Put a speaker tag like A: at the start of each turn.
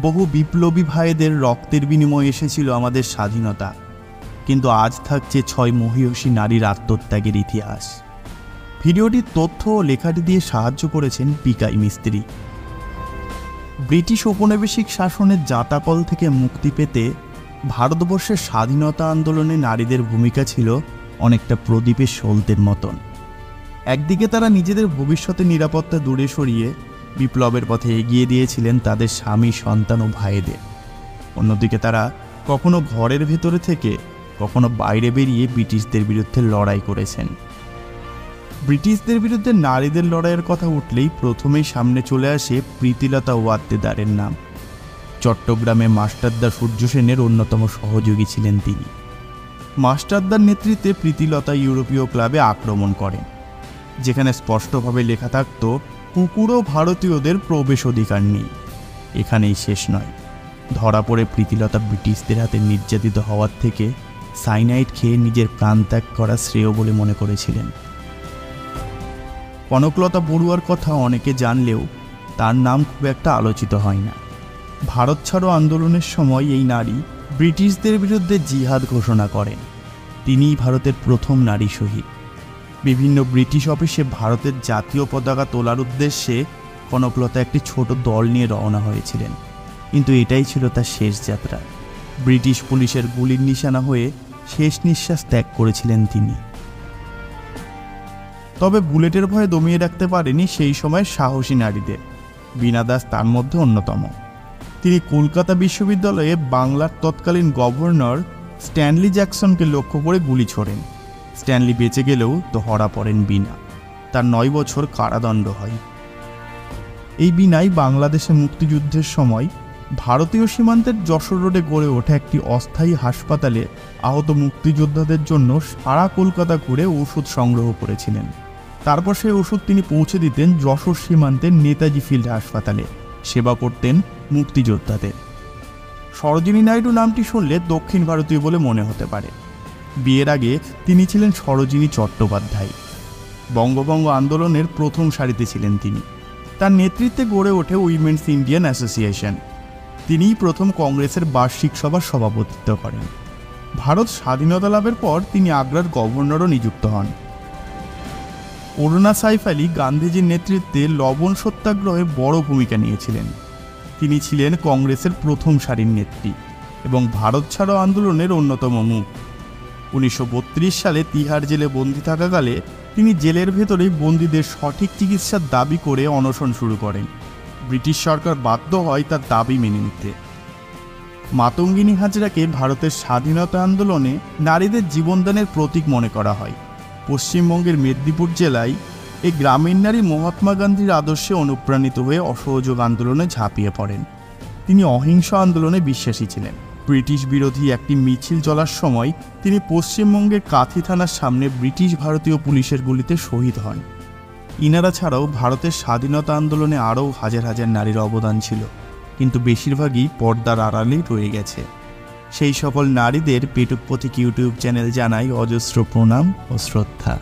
A: বহু বিপ্লবী ভাইদের রক্তের বিনিময়ে এসেছিল আমাদের স্বাধীনতা। কিন্তু আজ থাকছে ছয় মহিষী নারীর আত্মত্যাগের ইতিহাস। ভিডিওটির তথ্য ও লেখাটি দিয়ে সাহায্য করেছেন পিকাই মিস্ত্রি। ব্রিটিশ ঔপনিবেশিক শাসনের জাতাকল থেকে মুক্তি পেতে ভারতবর্ষের স্বাধীনতা আন্দোলনে নারীদের ভূমিকা ছিল অনেকটা প্রদীপের সলতের মতন। একদিকে তারা নিজেদের ভবিষ্যতের নিরাপত্তা দূরে সরিয়ে বিপ্লবের পথে এগিয়ে দিয়েছিলেন তাদের স্বামী, সন্তান ও ভাইদের। অন্যদিকে তারা কখনো ঘরের ভেতরে থেকে, কখনো বাইরে বেরিয়ে ব্রিটিশদের বিরুদ্ধে লড়াই করেছেন। ব্রিটিশদের বিরুদ্ধে নারীদের লড়াইয়ের কথা উঠলেই প্রথমেই সামনে চলে আসে প্রীতিলতা ওয়াদ্দেদারের নাম। চট্টগ্রামে মাস্টারদা সূর্য সেনের অন্যতম সহযোগী ছিলেন তিনি। মাস্টারদার নেতৃত্বে প্রীতিলতা ইউরোপীয় ক্লাবে আক্রমণ করেন, যেখানে স্পষ্টভাবে লেখা থাকত কুকুরও ভারতীয়দের প্রবেশ অধিকার নেই। এখানেই শেষ নয়। ধরা পড়ে প্রীতিলতা ব্রিটিশদের হাতে নির্যাতিত হওয়ার থেকে সাইনাইড খেয়ে নিজের প্রাণ ত্যাগ করা শ্রেয় বলে মনে করেছিলেন। কনকলতা বড়ুয়ার কথা অনেকে জানলেও তার নাম খুব একটা আলোচিত হয় না। ভারত ছাড়ো আন্দোলনের সময় এই নারী ব্রিটিশদের বিরুদ্ধে জিহাদ ঘোষণা করেন। তিনিই ভারতের প্রথম নারী শহীদ। বিভিন্ন ব্রিটিশ অফিসে ভারতের জাতীয় পতাকা তোলার উদ্দেশ্যে কনকলতা একটি ছোট দল নিয়ে রওনা হয়েছিলেন। কিন্তু এটাই ছিল তার শেষ যাত্রা। ব্রিটিশ পুলিশের গুলির নিশানা হয়ে শেষ নিঃশ্বাস ত্যাগ করেছিলেন তিনি। তবে বুলেটের ভয়ে দমিয়ে রাখতে পারেনি সেই সময় সাহসী নারীদের। বীণা দাস তার মধ্যে অন্যতম। তিনি কলকাতা বিশ্ববিদ্যালয়ে বাংলার তৎকালীন গভর্নর স্ট্যানলি জ্যাকসনকে লক্ষ্য করে গুলি ছোড়েন। স্ট্যানলি বেঁচে গেলেও ধরা পড়েন বিনা। তার নয় বছর কারাদণ্ড হয়। এই বিনাই বাংলাদেশে মুক্তিযুদ্ধের সময় ভারতীয় সীমান্তের যশোর রোডে গড়ে ওঠা একটি অস্থায়ী হাসপাতালে আহত মুক্তিযোদ্ধাদের জন্য সারা কলকাতা ঘুরে ওষুধ সংগ্রহ করেছিলেন। তারপর সেই ওষুধ তিনি পৌঁছে দিতেন যশোর সীমান্তের নেতাজি ফিল্ড হাসপাতালে। সেবা করতেন মুক্তিযোদ্ধাদের। সরোজিনী নাইডু নামটি শুনলে দক্ষিণ ভারতীয় বলে মনে হতে পারে। বিয়ের আগে তিনি ছিলেন সরোজিনী চট্টোপাধ্যায়। বঙ্গভঙ্গ আন্দোলনের প্রথম সারিতে ছিলেন তিনি। তার নেতৃত্বে গড়ে ওঠে উইমেন্স ইন্ডিয়ান অ্যাসোসিয়েশন। তিনিই প্রথম কংগ্রেসের বার্ষিক সভার সভাপতিত্ব করেন। ভারত স্বাধীনতা লাভের পর তিনি আগ্রার গভর্নরও নিযুক্ত হন। অরুণা সাইফ আলী গান্ধীজির নেতৃত্বে লবণ সত্যাগ্রহে বড় ভূমিকা নিয়েছিলেন। তিনি ছিলেন কংগ্রেসের প্রথম সারির নেত্রী এবং ভারত ছাড়ো আন্দোলনের অন্যতম মুখ। উনিশশো বত্রিশ সালে তিহার জেলে বন্দি থাকাকালে তিনি জেলের ভেতরেই বন্দীদের সঠিক চিকিৎসার দাবি করে অনশন শুরু করেন। ব্রিটিশ সরকার বাধ্য হয় তার দাবি মেনে নিতে। মাতঙ্গিনী হাজরাকে ভারতের স্বাধীনতা আন্দোলনে নারীদের জীবনদানের প্রতীক মনে করা হয়। পশ্চিমবঙ্গের মেদিনীপুর জেলায় এই গ্রামীণ নারী মহাত্মা গান্ধীর আদর্শে অনুপ্রাণিত হয়ে অসহযোগ আন্দোলনে ঝাঁপিয়ে পড়েন। তিনি অহিংস আন্দোলনে বিশ্বাসী ছিলেন। ব্রিটিশ বিরোধী একটি মিছিল চলার সময় তিনি পশ্চিমবঙ্গের কাথি থানার সামনে ব্রিটিশ ভারতীয় পুলিশের গুলিতে শহীদ হন। ইনারা ছাড়াও ভারতের স্বাধীনতা আন্দোলনে আরও হাজার হাজার নারীর অবদান ছিল, কিন্তু বেশিরভাগই পর্দার আড়ালেই রয়ে গেছে। সেই সকল নারীদের পেটুক প্রতীক ইউটিউব চ্যানেল জানাই অজস্র প্রণাম ও শ্রদ্ধা।